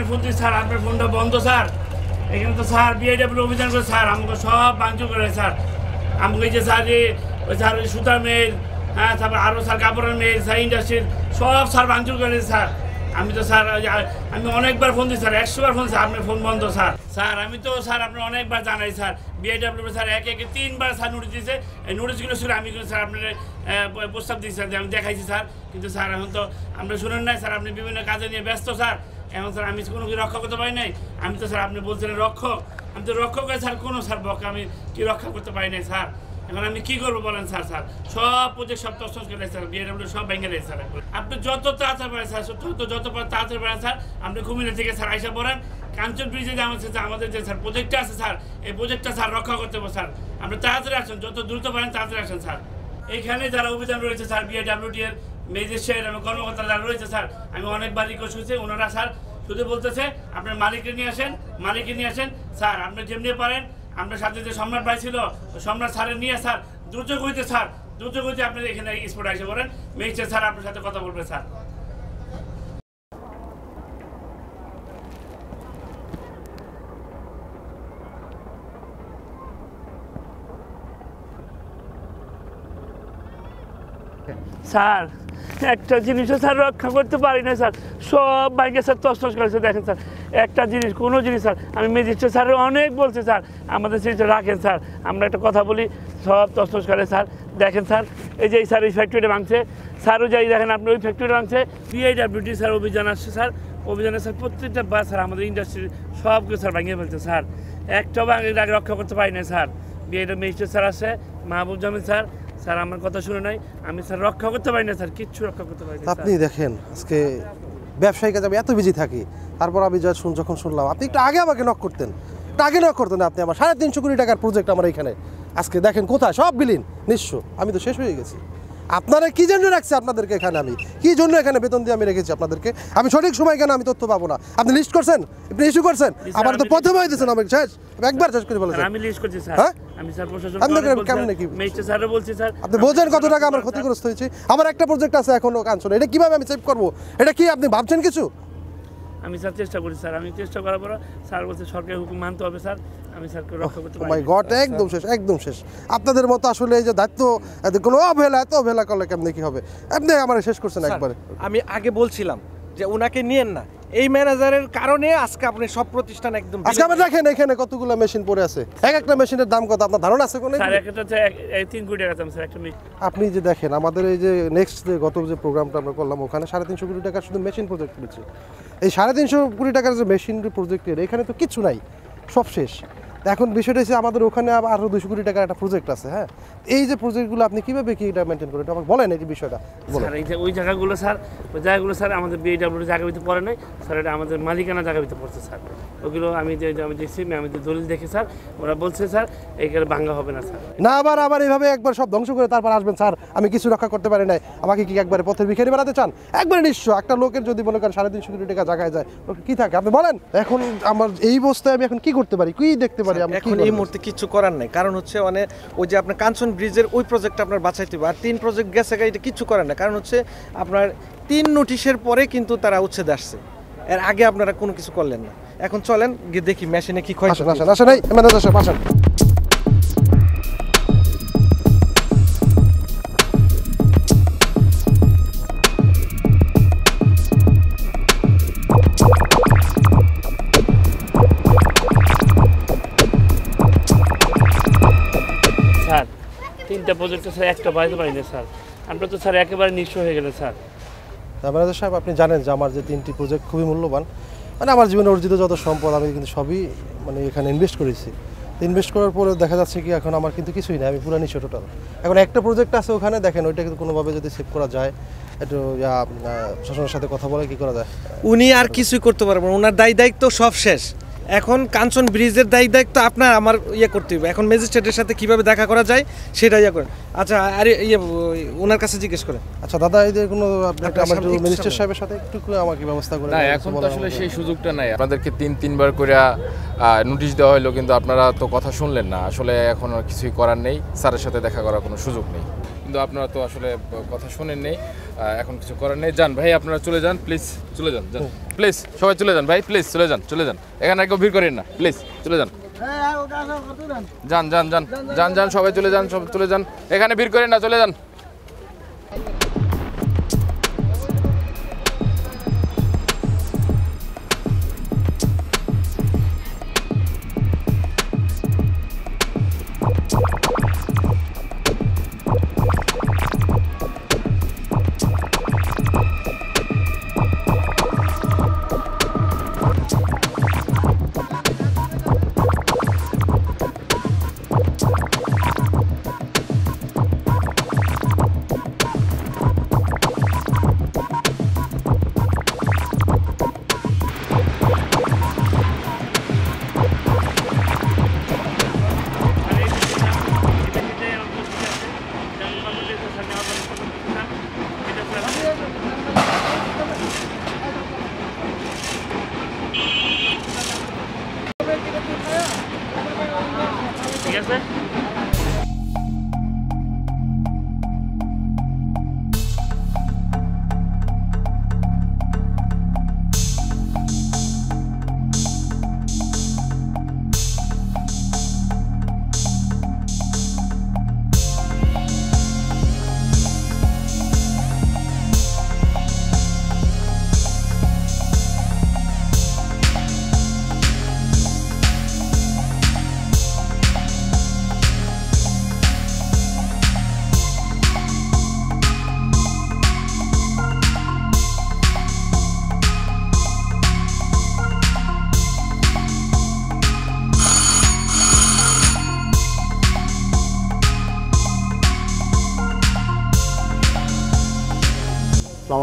আপনি ফোন দিন স্যার, আপনার ফোনটা বন্ধ, স্যার। এখানে তো, স্যার বিআইডাব্লিউ অভিযান করে, স্যার, আমাকে সব ভাঙচুর করে, স্যার। আমাকে যে, স্যার ওই স্যার, ওই সুতার মেল হ্যাঁ তারপর আরও স্যার, কাপড়ের মেল স্যার ইন্ডাস্ট্রির সব, স্যার, ভাঙচুর করে স্যার। আমি তো, স্যার আমি অনেকবার ফোন দিই স্যার একশো বার ফোন স্যার, আপনার ফোন বন্ধ, স্যার। স্যার, আমি তো, স্যার, আপনার অনেকবার জানাই, স্যার। বিআইডাব্লিউ স্যার, এক একে তিনবার, স্যার নোটিশ দিয়েছে। এই নোটিশগুলো শুনে আমি স্যার আপনার প্রস্তাব দিয়েছি, স্যার আমি দেখাইছি, স্যার। কিন্তু, স্যার, এখন তো আপনি শুনেন নাই, স্যার, আপনি বিভিন্ন কাজে নিয়ে ব্যস্ত, স্যার। এখন স্যার, আমি কোনো কি রক্ষা করতে পারি নাই? আমি তো স্যার, আপনি বলছিলেন রক্ষক। আমি তো রক্ষক স্যার, কোনো স্যার বকে আমি কি রক্ষা করতে পারি নাই, স্যার? এখন আমি কি করব বলেন স্যার স্যার? সব প্রজেক্ট, সব তসস করে স্যার বিএডব্লিউ সব ভেঙে দেয় স্যার আপনি যত তাড়াতাড়ি পারেন স্যার যত তাড়াতাড়ি পারেন স্যার, আপনি কুমিল্লা থেকে স্যার আইসা পড়েন। কাঞ্চন ব্রিজে যে আমাদের আমাদের যে স্যার প্রজেক্টটা আছে স্যার, এই প্রজেক্টটা স্যার রক্ষা করতে হবে স্যার। আপনি তাড়াতাড়ি আসেন, যত দ্রুত পারেন তাড়াতাড়ি আসেন স্যার। এইখানে যারা অভিযান রয়েছে স্যার বিএডব্লিউটি এর ম্যাজিস্ট্রেট এবং কর্মকর্তা যারা রয়েছে, স্যার। আমি অনেকবার রিকোয়েস্ট করছি, ওনারা, স্যার, শুধু বলতেছে, আপনার মালিককে নিয়ে আসেন, মালিককে নিয়ে আসেন। স্যার, আপনি যেমনি পারেন, আপনার সাথে যে সম্রাট ভাই ছিল, সম্রাট স্যারের নিয়ে স্যার, দ্রুত গতিতে, স্যার, দ্রুত গতিতে আপনি এখানে স্পটে এসে পড়েন। ম্যাজিস্ট্রেট স্যার, আপনার সাথে কথা বলবে, স্যার। স্যার একটা জিনিসও স্যার রক্ষা করতে পারি না, স্যার। সব বাইকে স্যার তসতস করেছে দেখেন, স্যার। একটা জিনিস, কোনো জিনিস, স্যার, আমি ম্যাজিস্ট্রেট স্যার অনেক বলছি, স্যার। আমাদের জিনিসটা রাখেন, স্যার। আমরা একটা কথা বলি, সব তসতস করে, স্যার। দেখেন, স্যার, এই যে স্যার, এই ফ্যাক্টরিটা ভাঙছে। স্যারও যাই দেখেন, আপনি ওই ফ্যাক্টরিটা ভাঙছে। পিআইডাব্লিউটি স্যার, অভিযান আসছে, স্যার। অভিযানে, স্যার, প্রত্যেকটা বাস, স্যার, আমাদের ইন্ডাস্ট্রির সবকে স্যার, ভাঙিয়ে ফেলছে, স্যার। একটাও ভাঙে রক্ষা করতে পারি না স্যার। বিআইডা ম্যাজিস্ট্রেট স্যার আসে মাহবুব জামিল, স্যার। স্যার আমার কথা শুনে নাই। আমি স্যার রক্ষা করতে পারি না স্যার কিচ্ছু রক্ষা করতে পারি না আপনি দেখেন আজকে ব্যবসায়ী কাজে আমি এত বিজি থাকি তারপর আমি যা শুন যখন শুনলাম আপনি একটু আগে আমাকে নক করতেন। একটু আগে নক করতেন আপনি আমার। সাড়ে তিনশো কোটি টাকার প্রজেক্ট আমার এখানে আজকে দেখেন কোথায়? সব বিলীন নিশ্চয়। আমি তো শেষ হয়ে গেছি। আপনারা কি জন্য রাখছে আপনাদেরকে এখানে আমি? কি জন্য এখানে বেতন দিয়ে আমি রেখেছি আপনাদেরকে? আমি সঠিক সময় কেন আমি তথ্য পাবো না? আপনি লিস্ট করছেন? আপনি ইস্যু করছেন? আমার তো প্রথম দিয়েছেন আমাকে। শেষ। একবার শেষ করে বলেছেন আমি লিস্ট করছি স্যার। হ্যাঁ? আমি স্যার প্রশাসন আপনি কেমনে কি? মেজিস্ট্রেট স্যারও বলছি স্যার। আপনি বোঝেন কত টাকা আমার ক্ষতিগ্রস্ত হয়েছে? আমার একটা প্রজেক্ট আছে এখনও কাঞ্চন। এটা কীভাবে আমি সেভ করব? এটা কি আপনি ভাবছেন কিছু? আমি স্যার চেষ্টা করি স্যার। আমি চেষ্টা করার পর স্যার বলছে সরকারি হুকুম মানতে হবে স্যার। আমি স্যারকে রক্ষা করতে পারি গট একদম শেষ একদম শেষ। আপনাদের মতো আসলে এই যে দায়িত্ব এত কোনো অবহেলা এত অবহেলা করলে কেমনে কি হবে? আপনি আমার শেষ করছেন একবারে। আমি আগে বলছিলাম যে ওনাকে নিয়েন না। এই ম্যানেজারের কারণে আজকে আপনি সব প্রতিষ্ঠান একদম আজকে আবার দেখেন এখানে কতগুলো মেশিন পড়ে আছে। এক একটা মেশিনের দাম কত? আপনার ধারণা আছে কোনো? স্যার একটা হচ্ছে এক- এই তিন কোটি টাকা দাম স্যার একটা আপনি যে দেখেন আমাদের এই যে নেক্সট যে গত যে প্রোগ্রামটা আমরা করলাম ওখানে সাড়ে তিনশো কোটি টাকা শুধু মেশিন প্রজেক্ট করেছে এই সাড়ে তিনশো কোটি টাকার যে মেশিন প্রজেক্টের এখানে তো কিছু নাই সব শেষ। এখন বিষয়টা হচ্ছে আমাদের ওখানে আরও দুশো কোটি টাকার একটা প্রজেক্ট আছে হ্যাঁ? এই যে প্রজেক্টগুলো আপনি কীভাবে কি এটা মেনটেন করেন? আমাকে বলেন এই বিষয়টা। স্যার এই যে ওই জায়গাগুলো স্যার ওই জায়গাগুলো স্যার আমাদের বিএডাব্লিউ জায়গা ভিতরে পড়ে নাই। স্যার এটা আমাদের মালিকানা জায়গা ভিতরে পড়ছে স্যার। ওগুলো আমি যে আমি দেখছি আমি যে দলিল দেখে স্যার ওরা বলছে স্যার এইখানে ভাঙ্গা হবে না স্যার। না আবার আবার এইভাবে একবার সব ধ্বংস করে তারপর আসবেন স্যার। আমি কিছু রক্ষা করতে পারি নাই। আমাকে কি একবারে পথের ভিখারি বানাতে চান? একবারে নিঃস্ব একটা লোকের যদি মনে করেন সাড়ে তিনশো কোটি টাকা জায়গায় যায় কি থাকে? আপনি বলেন। এখন আমার এই অবস্থায় আমি এখন কি করতে পারি? কি দেখতে পারি? আমি কি এখন এই মুহূর্তে কিছু করার নাই। কারণ হচ্ছে মানে ওই যে আপনার কাঞ্চন ব্রিজের ওই প্রজেক্টটা আপনার বাঁচাইতে হবে আর তিন প্রজেক্ট গেছে এটা কিছু করার নাই। কারণ হচ্ছে আপনার তিন নোটিশের পরে কিন্তু তারা উচ্ছেদ আসছে। এর আগে আপনারা কোনো কিছু করলেন না। এখন চলেন গিয়ে দেখি মেশিনে কি ক্ষয় আসেন আসেন আসেন এই আসেন। তিনটা প্রজেক্টে স্যার একটা বাড়িতে পারি না স্যার। আমরা তো স্যার একেবারে নিঃস্ব হয়ে গেলে স্যার। তা ম্যানেজার সাহেব আপনি জানেন যে আমার যে তিনটি প্রজেক্ট খুবই মূল্যবান। মানে আমার জীবনে অর্জিত যত সম্পদ আমি কিন্তু সবই মানে এখানে ইনভেস্ট করেছি। ইনভেস্ট করার পরে দেখা যাচ্ছে কি এখন আমার কিন্তু কিছুই নেই আমি পুরো নিচে টোটাল এখন একটা প্রজেক্ট আছে ওখানে দেখেন ওইটা কিন্তু কোনোভাবে যদি সেভ করা যায় একটু প্রশাসনের সাথে কথা বলে কি করা যায়? উনি আর কিছুই করতে পারবেন ওনার দায় দায়িত্ব সব শেষ। এখন কাঞ্চন ব্রিজের দায় দায়িত্ব আপনার আমার ইয়ে করতে হবে। এখন ম্যাজিস্ট্রেটের সাথে কীভাবে দেখা করা যায় সেটা ইয়ে করেন। আচ্ছা আরে ইয়ে ওনার কাছে জিজ্ঞেস করেন। আচ্ছা দাদা এদের কোনো আপনি আমার মিনিস্টার সাহেবের সাথে একটু আমাকে ব্যবস্থা করে না এখন তো আসলে সেই সুযোগটা নাই। আপনাদেরকে তিন তিনবার করে নোটিশ দেওয়া হলো কিন্তু আপনারা তো কথা শুনলেন না। আসলে এখন আর কিছুই করার নেই। স্যারের সাথে দেখা করার কোনো সুযোগ নেই। কিন্তু আপনারা তো আসলে কথা শোনেন নেই এখন কিছু করার নেই। যান ভাই আপনারা চলে যান প্লিজ চলে যান যান। প্লিজ সবাই চলে যান ভাই প্লিজ চলে যান চলে যান। এখানে কেউ ভিড় করেন না প্লিজ চলে যান যান যান যান যান যান। সবাই চলে যান সব চলে যান। এখানে ভিড় করেন না চলে যান।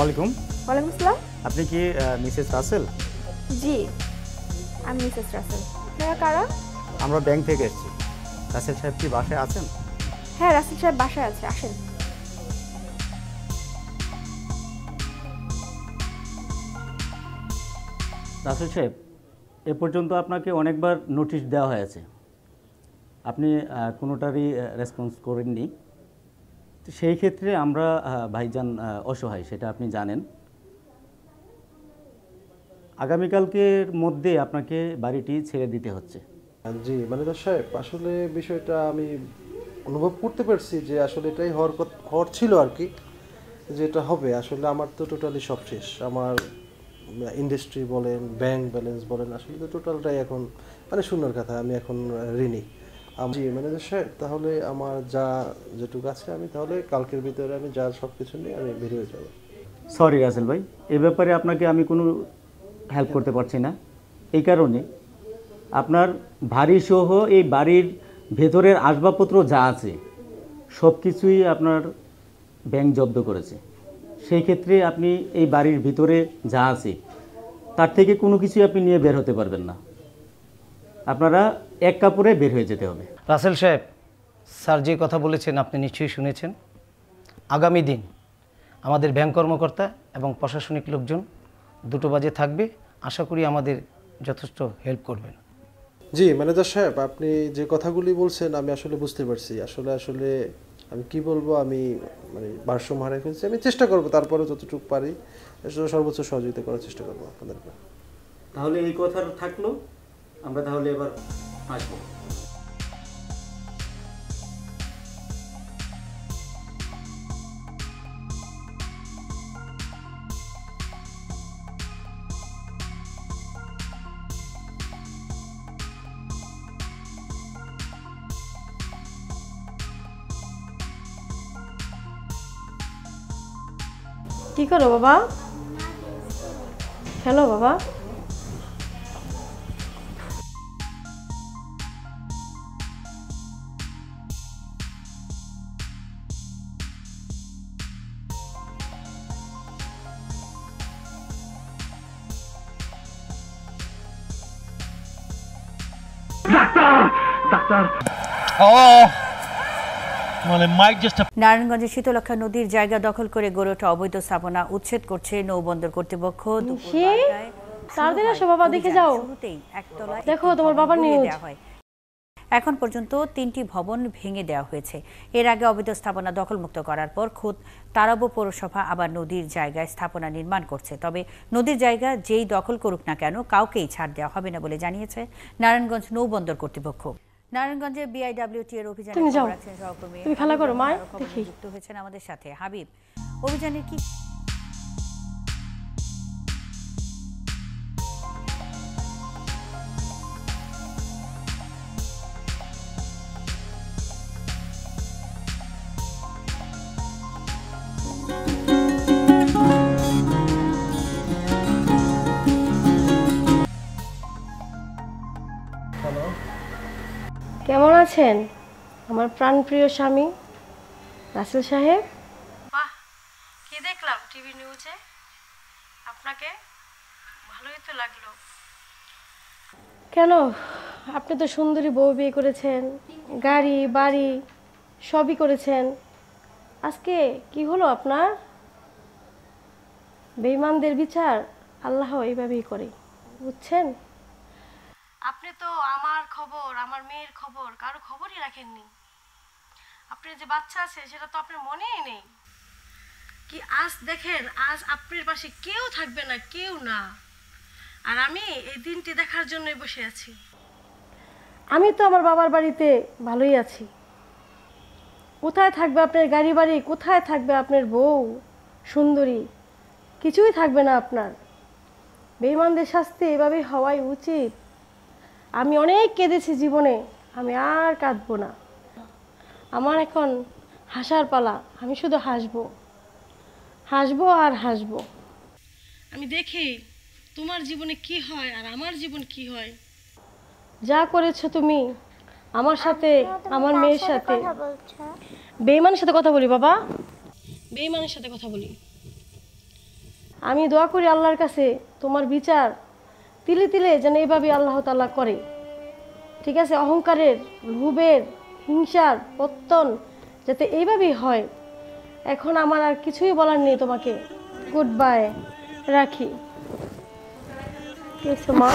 আলাইকুম। ওয়ালাইকুম আসসালাম। আপনি কি মিসেস রাসেল? জি আমি মিসেস রাসেল। আপনারা কারা? আমরা ব্যাংক থেকে এসেছি। রাসেল সাহেব কি বাসায় আছেন? হ্যাঁ রাসেল সাহেব বাসায় আছে আসেন। রাসেল সাহেব এ পর্যন্ত আপনাকে অনেকবার নোটিশ দেওয়া হয়েছে। আপনি আহ, কোনোটারই রেসপন্স করেননি। সেই ক্ষেত্রে আমরা ভাইজান অসহায়, সেটা আপনি জানেন। আগামীকালকের মধ্যে আপনাকে বাড়িটি ছেড়ে দিতে হচ্ছে। জি ম্যানেজার সাহেব, আসলে বিষয়টা আমি অনুভব করতে পারছি যে আসলে এটাই হওয়ার হওয়ার ছিল আর কি যেটা হবে। আসলে আমার তো টোটালি সব শেষ। আমার ইন্ডাস্ট্রি বলেন ব্যাংক ব্যালেন্স বলেন, আসলে তো টোটালটাই এখন মানে শূন্যর কথা, আমি এখন ঋণী। জি ম্যানেজার সাহেব তাহলে আমার যা যেটুকু আছে আমি, তাহলে কালকের ভিতরে আমি যা সব কিছু নিয়ে আমি বেরিয়ে যাব। সরি রাসেল ভাই, এ ব্যাপারে আপনাকে আমি কোনো হেল্প করতে পারছি না। এই কারণে আপনার বাড়ি সহ এই বাড়ির ভেতরের আসবাবপত্র যা আছে সব কিছুই আপনার ব্যাংক জব্দ করেছে। সেই ক্ষেত্রে আপনি এই বাড়ির ভিতরে যা আছে, তার থেকে কোনো কিছুই আপনি নিয়ে বের হতে পারবেন না। আপনারা এক কাপড়ে বের হয়ে যেতে হবে। রাসেল সাহেব স্যার যে কথা বলেছেন আপনি নিশ্চয়ই শুনেছেন। আগামী দিন আমাদের ব্যাংক কর্মকর্তা এবং প্রশাসনিক লোকজন দুটো বাজে থাকবে। আশা করি আমাদের যথেষ্ট হেল্প করবেন। জি ম্যানেজার সাহেব আপনি যে কথাগুলি বলছেন আমি আসলে বুঝতে পারছি। আসলে আসলে আমি কি বলব? আমি মানে ভারসাম্য হারিয়ে ফেলছি। আমি চেষ্টা করব তারপরে যতটুকু পারি সর্বোচ্চ সহযোগিতা করার চেষ্টা করব আপনাদেরকে। তাহলে এই কথা থাকল। আমরা তাহলে এবার আসব। কি করো বাবা? হ্যালো বাবা? নারায়ণগঞ্জের শীতলক্ষা নদীর জায়গা দখল করে গড়ে ওঠা অবৈধ স্থাপনা উচ্ছেদ করছে নৌবন্দর কর্তৃপক্ষ হয় আসো বাবা, দেখে যাও। দেখো, তোমার ভবন বাবার নিউজ। দেওয়া হয়। এখন পর্যন্ত তিনটি ভবন ভেঙে দেওয়া হয়েছে এর আগে অবৈধ স্থাপনা দখলমুক্ত করার পর খোদ তারাবো পৌরসভা আবার নদীর জায়গায় স্থাপনা নির্মাণ করছে তবে নদীর জায়গা যেই দখল করুক না কেন কাউকেই ছাড় দেওয়া হবে না বলে জানিয়েছে নারায়ণগঞ্জ নৌবন্দর কর্তৃপক্ষ নারায়ণগঞ্জে বিআইডব্লিউটি এর অভিযানে রাখছেন সহকর্মী খেলা করো, মা, দেখি। যুক্ত হয়েছেন আমাদের সাথে হাবিব অভিযানের কি কেমন আছেন? আমার প্রাণপ্রিয় স্বামী রাসেল সাহেব। বাহ কি দেখলাম টিভি নিউজে আপনাকে ভালোই তো লাগল। কেন? আপনি তো সুন্দরী বউ বিয়ে করেছেন গাড়ি বাড়ি সবই করেছেন। আজকে কি হলো আপনার? বেইমানদের বিচার আল্লাহ এইভাবেই করে বুঝছেন? আপনি তো আমার খবর, আমার মেয়ের খবর, কারও খবরই রাখেননি। আপনার যে বাচ্চা আছে, সেটা তো আপনার মনেই নেই। কি আজ দেখেন, আজ আপনার পাশে কেউ থাকবে না, কেউ না। আর আমি এই দিনটি দেখার জন্যই বসে আছি। আমি তো আমার বাবার বাড়িতে ভালোই আছি। কোথায় থাকবে আপনার গাড়ি বাড়ি? কোথায় থাকবে আপনার বউ? সুন্দরী? কিছুই থাকবে না আপনার। বেইমানদের শাস্তি এভাবেই হওয়াই উচিত। আমি অনেক কেঁদেছি জীবনে আমি আর কাঁদবো না। আমার এখন হাসার পালা আমি শুধু হাসবো। হাসবো আর হাসবো। আমি দেখি তোমার জীবনে কি হয় আর আমার জীবন কি হয়। যা করেছ তুমি আমার সাথে আমার মেয়ের সাথে। বেইমানের সাথে কথা বলি বাবা। বেইমানের সাথে কথা বলি। আমি দোয়া করি আল্লাহর কাছে তোমার বিচার তিলে তিলে যেন এইভাবে আল্লাহ তাআলা করে। ঠিক আছে? অহংকারের লোভের হিংসার, পত্তন যাতে এইভাবেই হয়। এখন আমার আর কিছুই বলার নেই তোমাকে। গুড বাই রাখি মা?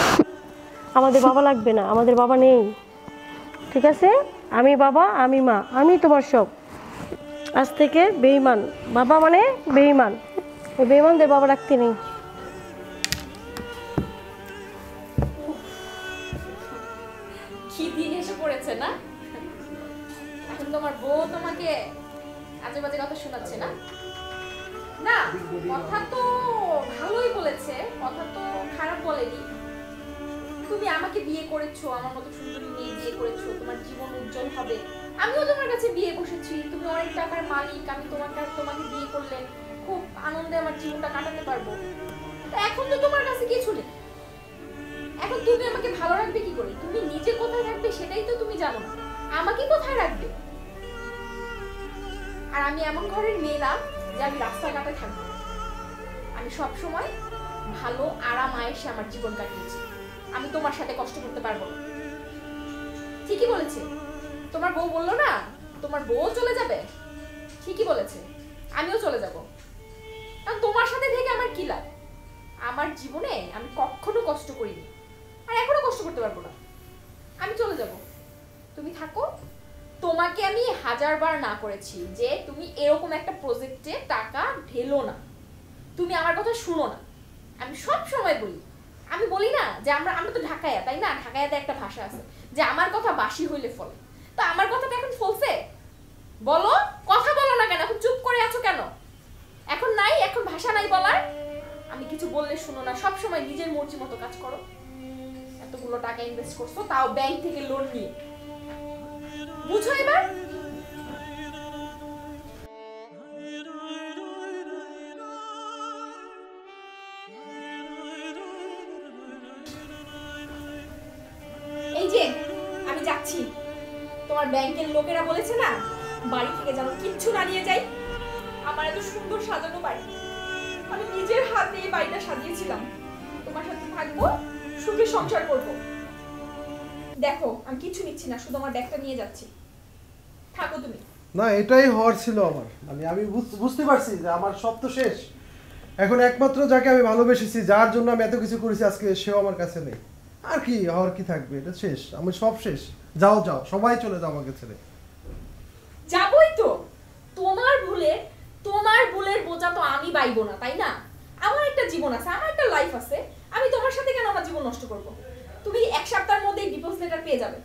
আমাদের বাবা লাগবে না, আমাদের বাবা নেই। ঠিক আছে? আমি বাবা, আমি মা, আমি তোমার সব। আজ থেকে বেইমান বাবা মানে বেইমান বেইমানদের বাবা রাখতে নেই। বাজে কথা শোনাচ্ছে না? না, কথা তো ভালোই বলেছে, কথা তো খারাপ বলেনি। তুমি আমাকে বিয়ে করেছ, আমার মতো সুন্দরী মেয়ে বিয়ে করেছ, তোমার জীবন উজ্জ্বল হবে। আমিও তোমার কাছে বিয়ে বসেছি, তুমি অনেক টাকার মালিক, আমি তোমার কাছে তোমাকে বিয়ে করলে খুব আনন্দে আমার জীবনটা কাটাতে পারব। এখন তো তোমার কাছে কিছু নেই। এখন তুমি আমাকে ভালো রাখবে কি করে? তুমি নিজে কোথায় রাখবে সেটাই তো তুমি জানো। না আমাকে কোথায় রাখবে? আর আমি এমন ঘরের মেয়ে না যে আমি রাস্তাঘাটে থাকব। আমি সব সময় ভালো, আরাম, আয়েসে আমার জীবন কাটিয়েছি। আমি তোমার সাথে কষ্ট করতে পারব না। ঠিকই বলেছে। তোমার বউ বলল না, তোমার বউ চলে যাবে? ঠিকই বলেছে। আমিও চলে যাব। কারণ তোমার সাথে থেকে আমার কি লাভ? আমার জীবনে আমি কখনো কষ্ট করিনি। আর এখনও কষ্ট করতে পারব না। আমি চলে যাব। তুমি থাকো। তোমাকে আমি হাজারবার না করেছি যে তুমি এরকম একটা প্রজেক্টে টাকা ঢেলো না। তুমি আমার কথা শুনো না। আমি সব সময় বলি। আমি বলি না যে আমরা আমরা তো ঢাকায়া তাই না? ঢাকায়াতে একটা ভাষা আছে যে আমার কথা বাসি হইলে ফলে। তো আমার কথাটা এখন ফলছে। বলো, কথা বলো না কেন? এখন চুপ করে আছো কেন? এখন নাই, এখন ভাষা নাই বলার। আমি কিছু বললে শুনো না। সব সময় নিজের মর্জি মতো কাজ করো। এতগুলো টাকা ইনভেস্ট করছ, তাও ব্যাংক থেকে লোন নিয়ে। বুঝো এবার। এই যে, আমি যাচ্ছি। তোমার ব্যাংকের লোকেরা বলেছে না, বাড়ি থেকে যেন কিচ্ছু না নিয়ে যাই। আমার এত সুন্দর সাজানো বাড়ি। আমি নিজের হাতে এই বাড়িটা সাজিয়েছিলাম। তোমার সাথে থাকব, সুখে সংসার করব। দেখো আমি কিছু নিচ্ছি না শুধু আমার ব্যাগটা নিয়ে যাচ্ছি। থাকো তুমি। না এটাই হওয়ার ছিল আমার। মানে আমি বুঝতে পারছি যে আমার সব তো শেষ। এখন একমাত্র যাকে আমি ভালোবেসেছি যার জন্য আমি এত কিছু করেছি আজকে সেও আমার কাছে নেই। আর কি হওয়ার কি থাকবে? এটা শেষ। আমি সব শেষ। যাও যাও। সবাই চলে যাও আমাকে ছেড়ে। যাবই তো। তোমার ভুলে তোমার ভুলের বোঝা তো আমি বাইবো না তাই না? আমার একটা জীবন আছে আমার একটা লাইফ আছে। আমি তোমার সাথে কেন আমার জীবন নষ্ট করব? তুমি এক সপ্তাহের মধ্যেই ডিভোর্স লেটার পেয়ে যাবে।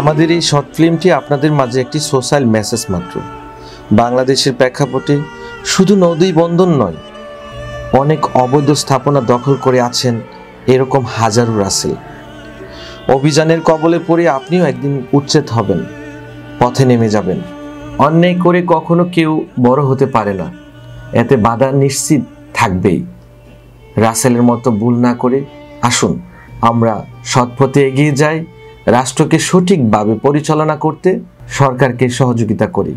আমাদের এই শর্ট ফিল্মটি আপনাদের মাঝে একটি সোশ্যাল মেসেজ মাত্র। বাংলাদেশের প্রেক্ষাপটে শুধু নদী বন্দর নয়, অনেক অবৈধ স্থাপনা দখল করে আছেন এরকম হাজারো রাসেল। অভিযানের কবলে পড়ে আপনিও একদিন উচ্ছেদ হবেন, পথে নেমে যাবেন। অন্যায় করে কখনো কেউ বড় হতে পারে না। এতে বাধা নিশ্চিত থাকবেই। রাসেলের মতো ভুল না করে আসুন, আমরা সৎপথে এগিয়ে যাই, রাষ্ট্রকে সঠিকভাবে পরিচালনা করতে সরকারকে সহযোগিতা করি।